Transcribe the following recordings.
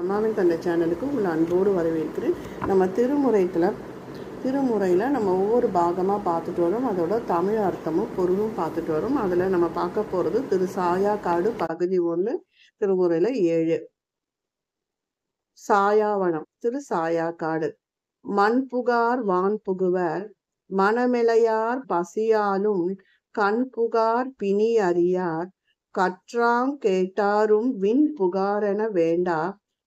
அம்மாவின் தந்தை சேனலுக்கு உங்களை அன்போடு வரவேற்கிறேன். நம்ம திருமுறைத்தில் திருமுறையில் நம்ம ஒவ்வொரு பாகமாக பார்த்துட்டு வரோம். அதோட தமிழ் அர்த்தமும் பொருளும் பார்த்துட்டு வரோம். அதில் நம்ம பார்க்க போகிறது திரு சாயாக்காடு பகுதி ஒன்று திருமுறையில் ஏழு. சாயாவனம் திரு சாயாக்காடு. மண் புகார் வான் புகுவர் மனமிளையார் பசியாலும் கண் புகார் பிணி அறியார் கற்றாங் கேட்டாரும் விண் புகாரென வேண்டா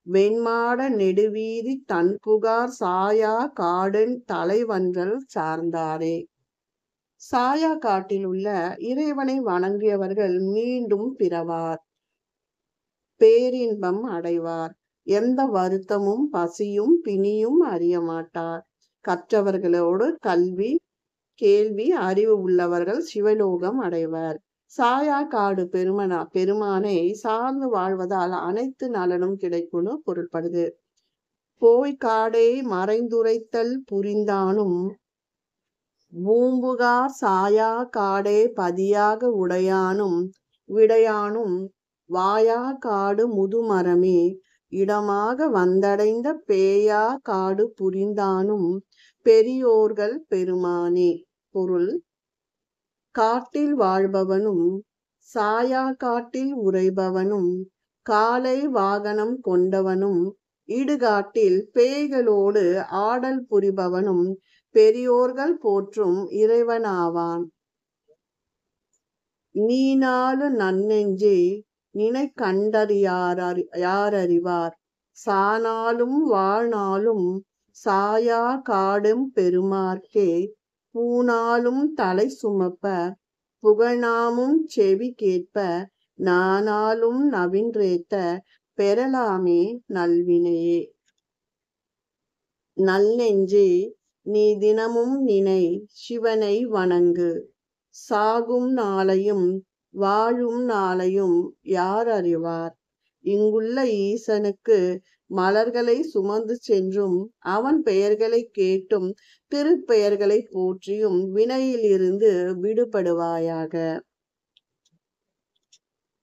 வெண்மாட நெடுவீதி தன் புகார் சாயா காடன் தலைவன்றல் சார்ந்தாரே. சாயா காட்டில் உள்ள இறைவனை வணங்கியவர்கள் மீண்டும் பிறவார். பேரின்பம் அடைவார். எந்த வருத்தமும் பசியும் பிணியும் அறிய மாட்டார். கற்றவர்களோடு கல்வி கேள்வி அறிவு உள்ளவர்கள் சிவலோகம் அடைவர். சாயா காடு பெருமனா பெருமானை சார்ந்து வாழ்வதால் அனைத்து நலனும் கிடைக்கும்னு பொருள்படுது. போய் காடே மறைந்துரைத்தல் புரிந்தானும் பூம்புகார் சாயா காடே பதியாக உடையானும் விடையானும் வாயா காடு முதுமரமே இடமாக வந்தடைந்த பேயா காடு புரிந்தானும் பெரியோர்கள் பெருமானே. பொருள் காட்டில் வாழ்பவனும் சாயா காட்டில் உறைபவனும் காலை வாகனம் கொண்டவனும் இடுகாட்டில் பேய்களோடு ஆடல் புரிபவனும் பெரியோர்கள் போற்றும் இறைவனாவான். நீனாலு நன்னெஞ்சே நினை கண்டறியார் யாரறிவார்? சானாலும் வாழ்நாளும் சாயா காடும் பெருமார்க்கே பூனாலும் தலை சுமப்ப புகழாமும் செவி கேட்ப நானாலும் நவின்றேத்த பெறலாமே நல்வினையே. நல்லெஞ்சே நீ தினமும் நினை சிவனை வணங்கு. சாகும் நாளையும் வாழும் நாளையும் யார் அறிவார்? இங்குள்ள ஈசனுக்கு மலர்களை சுமந்து சென்றும் அவன் பெயர்களை கேட்டும் திருப்பெயர்களை போற்றியும் வினையிலிருந்து விடுபடுவாயாக.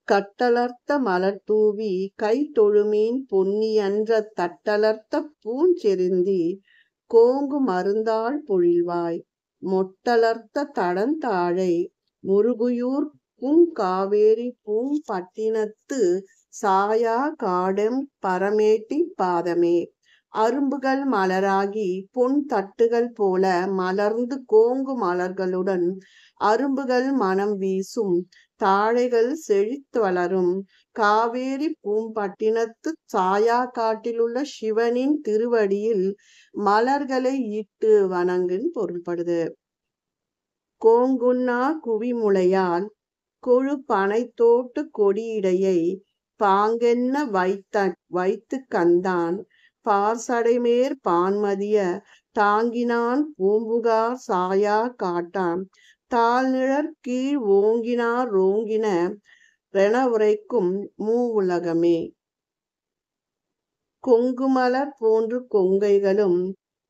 கட்டலர்த்த மலர் தூவி கை தொழுமீன் பொன்னியன்ற தட்டலர்த்த பூஞ்செருந்தி கோங்கு மருந்தாள் பொழில்வாய். மொட்டலர்த்த தடந்தாழை முருகுயூர் பூங்காவேரி பூம்பட்டினத்து சாயா காடம் பரமேட்டி பாதமே. அரும்புகள் மலராகி பொன் தட்டுகள் போல மலர்ந்து கோங்கு மலர்களுடன் அரும்புகள் மனம் வீசும். தாழைகள் செழித்து வளரும். காவேரி பூம்பட்டினத்து சாயா காட்டிலுள்ள சிவனின் திருவடியில் மலர்களை இட்டு வணங்குன்னு பொருள்படுது. கோங்குன்னா குவிமுளையால் கொழு பனைத்தோட்டு கொடியிடையை பாங்கென்ன வைத்த வைத்து கந்தான். பார்சடைமேற் பான்மதிய தாங்கினான் பூம்புகார் சாயா காட்டான். தாழ்நிழற் கீழ் ஓங்கினார் ரோங்கின ரென உரைக்கும் மூவுலகமே. கொங்குமலர் போன்று கொங்கைகளும்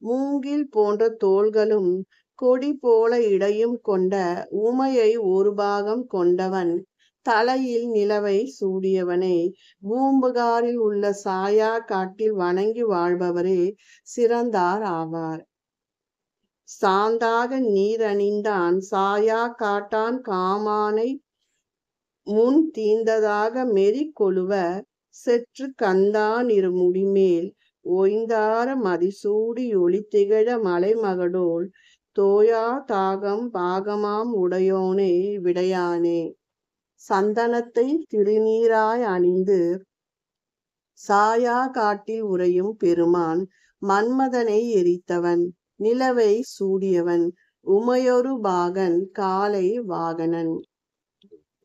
மூங்கில் போன்ற தோள்களும் கொடி போல இடையும் கொண்ட உமையை ஒரு பாகம் கொண்டவன். தலையில் நிலவை சூடியவனே பூம்புகாரில் உள்ள சாயா காட்டில் வணங்கி வாழ்பவரே சிறந்தார் ஆவார். சாந்தாக நீரணிந்தான் சாயா காட்டான் காமானை முன் தீந்ததாக மெறி கொழுவ செற்று கந்தான் இரு முடிமேல் ஓய்ந்தார மதிசூடி ஒளி திகழ மலைமகடோள் தோயா தாகம் பாகமாம் உடையோனே விடையானே. சந்தனத்தை திருநீராய் அணிந்து சாயா காட்டில் உறையும் பெருமான் மன்மதனை எரித்தவன் நிலவை சூடியவன் உமையொரு பாகன் காலை வாகனன்.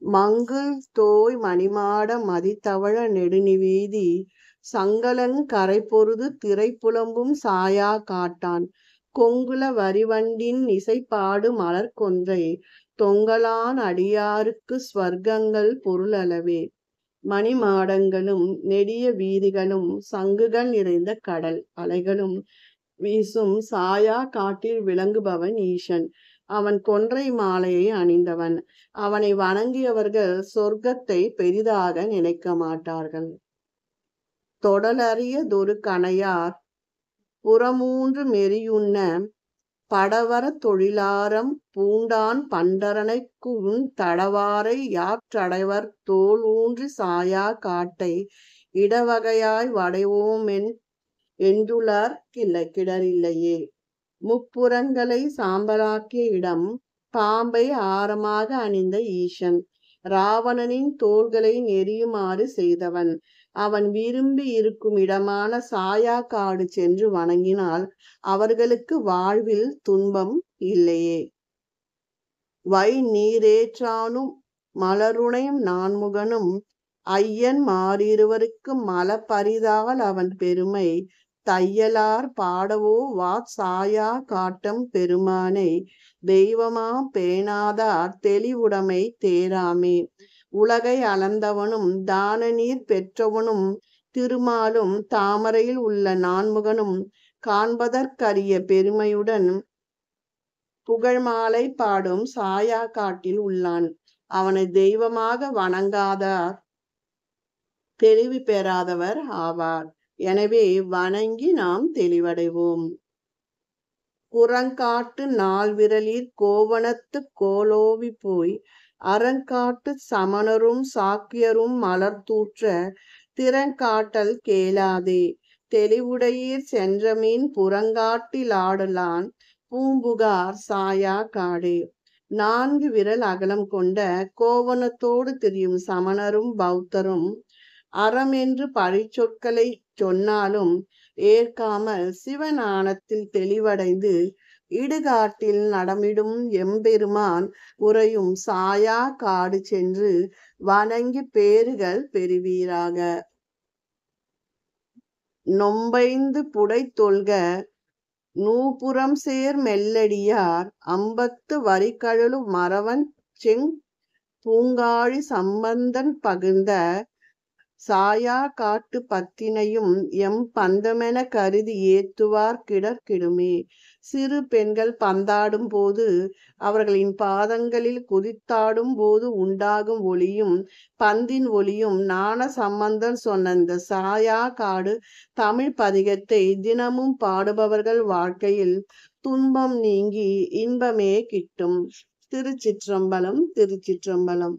மங்குல் தோய் மணிமாட மதித்தவழ நெடுநிவீதி சங்கலன் கரை பொருது திரை புலம்பும் சாயா காட்டான். கொங்குல வரிவண்டின் இசைப்பாடு மலர்கொன்றை தொங்கலான் அடியாருக்கு ஸ்வர்க்கங்கள் பொருளளவே. மணிமாடங்களும் நெடிய வீதிகளும் சங்குகள் நிறைந்த கடல் அலைகளும் வீசும் சாயா காட்டில் விளங்குபவன் ஈசன். அவன் கொன்றை மாலையை அணிந்தவன். அவனை வணங்கியவர்கள் சொர்க்கத்தை பெரிதாக நினைக்க மாட்டார்கள். தொடலறியதொரு கணையார் புறமூன்று மெறியுண்ண படவரத் தொழிலாரம் பூண்டான் பண்டரனைக்குஉன் தடவாரை யாற்றடைவர் தோள் ஊன்றிச் சாயாக் காட்டை இடவகையாய் வடைவோமென் என்றுளார் கிடரில்லையே. முப்புரங்களைச் சாம்பலாக்கிய இடம் பாம்பை ஆரமாக அணிந்த ஈசன் இராவணனின் தோள்களை நெறியுமாறு செய்தவன் அவன் விரும்பி இருக்கும் இடமான சாயா காடு சென்று வணங்கினால் அவர்களுக்கு வாழ்வில் துன்பம் இல்லையே. வை நீரேற்றானும் மலருணையும் நான்முகனும் ஐயன் மல மலப்பரிதால் அவன் பெருமை தையலார் பாடவோ வா சாயா காட்டம் பெருமானை தெய்வமா பேணாதார் தெளிவுடைமை தேராமே. உலகை அளந்தவனும் தான நீர் பெற்றவனும் திருமாலும் தாமரையில் உள்ள நான்முகனும் காண்பதற்கரிய பெருமையுடன் புகழ்மாலை பாடும் சாயா காட்டில் உள்ளான் அவனை தெய்வமாக வணங்காதார் தெளிவு பெறாதவர் ஆவார். எனவே வணங்கி நாம் தெளிவடைவோம். புறங்காட்டு நால்விரலிற் கோவணத்து கோலோவி போய் அறங்காட்டு சமணரும் சாக்கியரும் மலர்தூற்ற திறங்காட்டல் கேளாதே தெளிவுடையீர் சென்றமீன் புறங்காட்டிலாடலான் பூம்புகார் சாயா காடே. நான்கு விரல் அகலம் கொண்ட கோவணத்தோடு திரியும் சமணரும் பௌத்தரும் அறம் என்று பழிச்சொற்களை சொன்னாலும் ஏற்காமல் சிவஞானத்தில் தெளிவடைந்து இடுகாட்டில் நடமிடும் எம்பெருமான் உறையும் சாயா காடு சென்று வணங்கி பேறுகள் பெறுவீராக. நொம்பைந்து புடைதொல்க நூபுரம்சேர் மெல்லடியார் அம்பத்து வரிகழலு மறவன்செங் பூங்காழி சம்பந்தன் பகிர்ந்த சாயா காட்டு பத்தினையும் எம் பந்தமென கருதி ஏத்துவார் கிடற்கிடுமே சிறு பெண்கள் பந்தாடும் போது அவர்களின் பாதங்களில் குதித்தாடும் போது உண்டாகும் ஒளியும் பந்தின் ஒளியும் நாண சம்பந்தன் சொன்ன இந்த சாயா காடு தமிழ் பதிகத்தை தினமும் பாடுபவர்கள் வாழ்க்கையில் துன்பம் நீங்கி இன்பமே கிட்டும். திருச்சிற்றம்பலம் திருச்சிற்றம்பலம்.